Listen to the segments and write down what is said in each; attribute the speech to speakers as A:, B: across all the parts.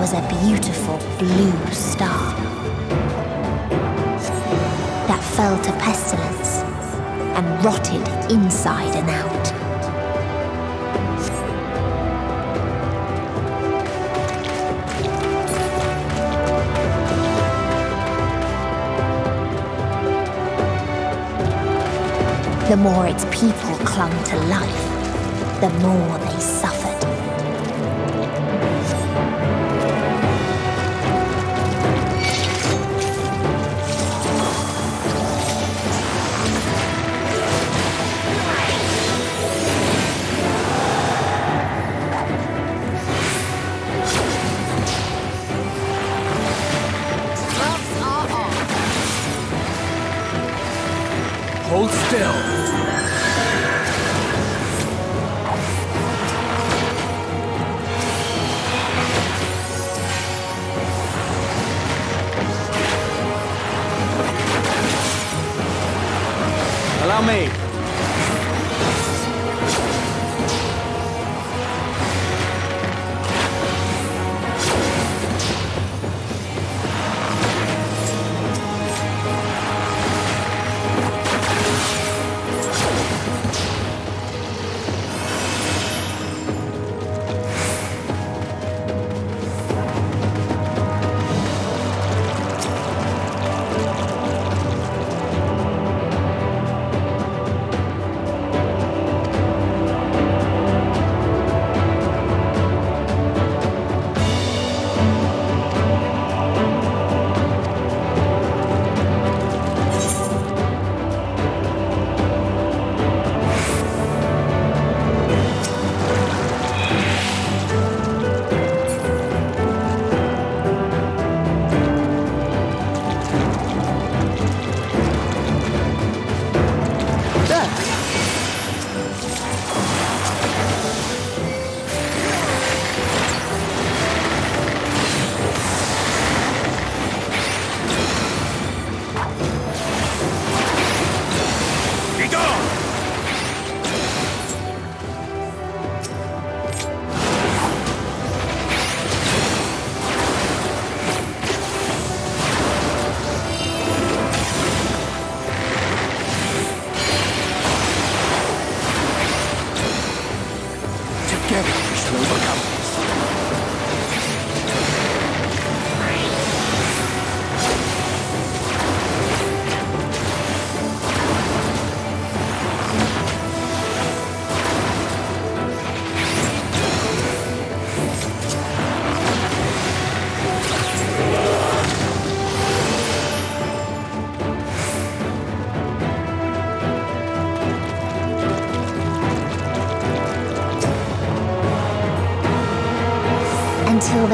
A: was a beautiful blue star that fell to pestilence and rotted inside and out. The more its people clung to life, the more they
B: Allow me.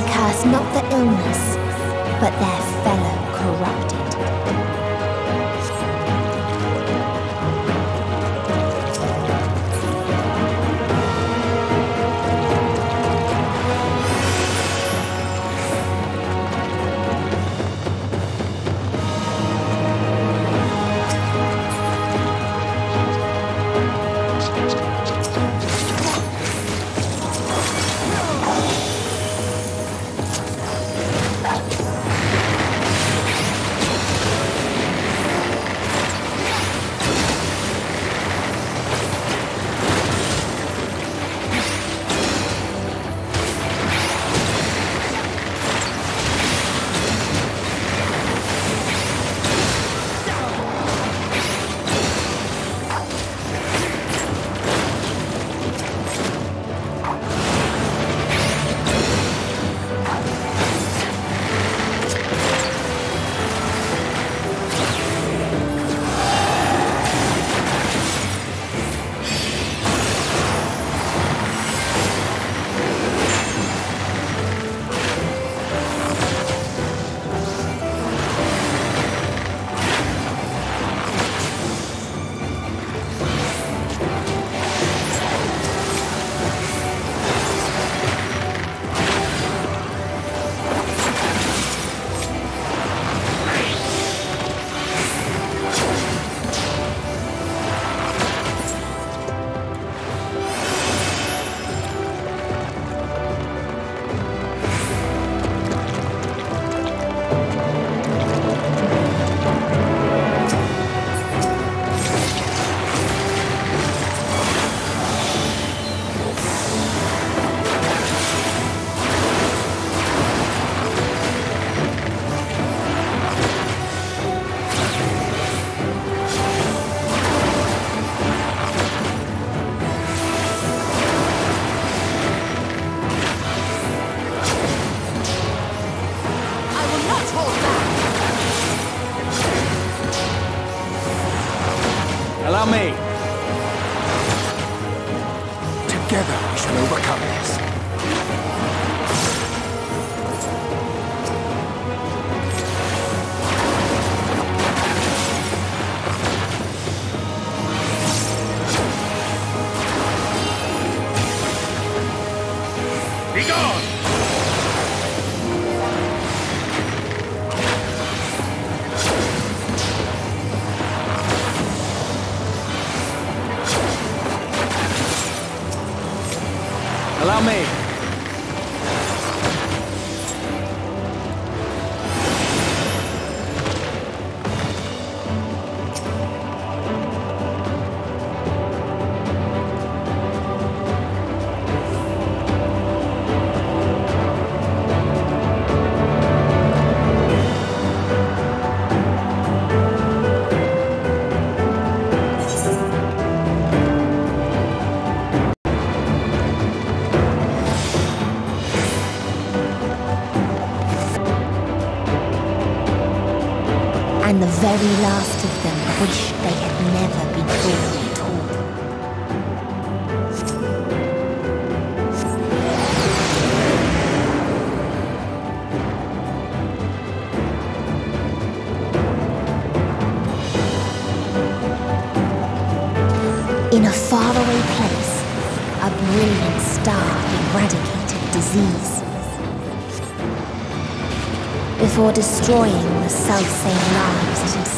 A: They curse not the illness, but their very last of them wished they had never been born at all. In a faraway place, a brilliant star eradicated disease before destroying the self-same lives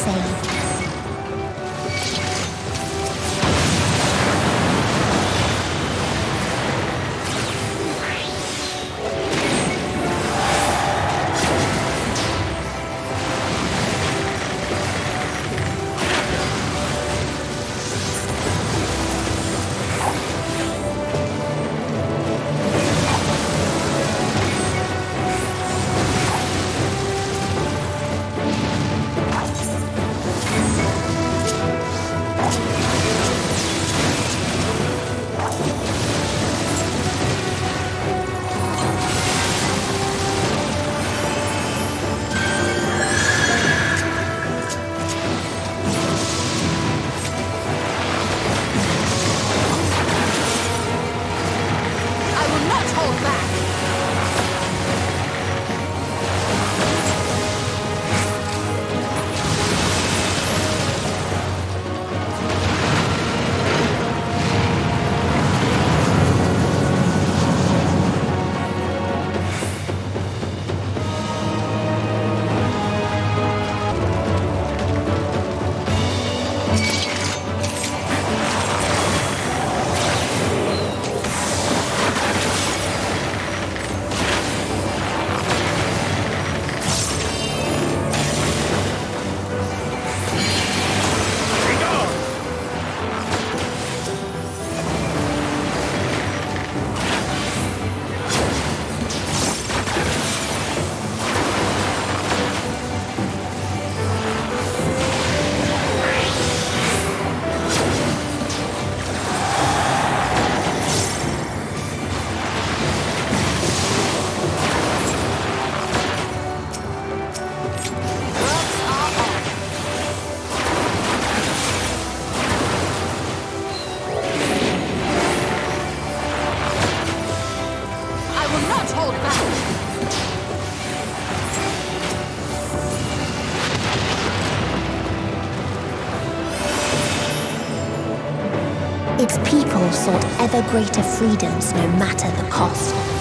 A: ever greater freedoms no matter the cost.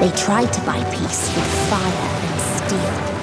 A: They tried to buy peace with fire and steel.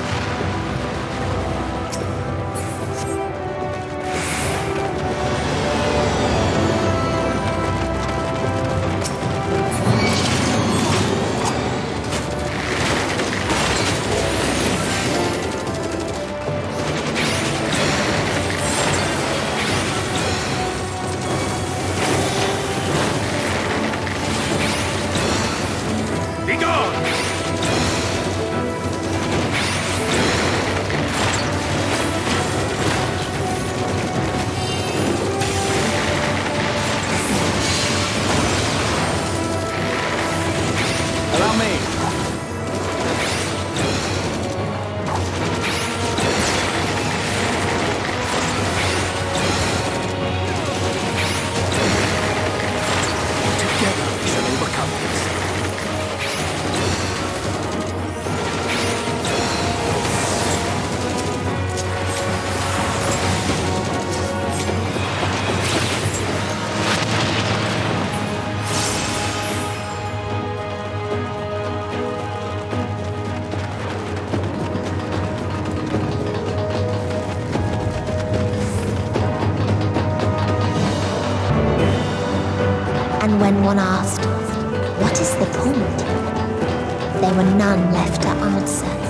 A: And when one asked, What is the point? There were none left to answer.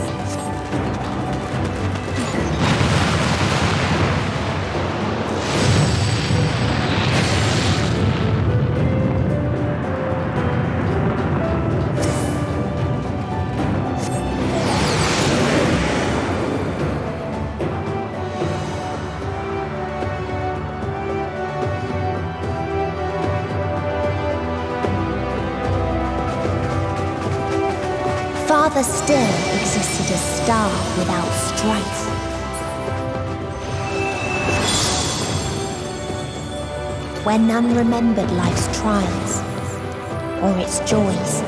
A: Farther still existed a star without strife. Where none remembered life's trials or its joys.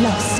A: Lost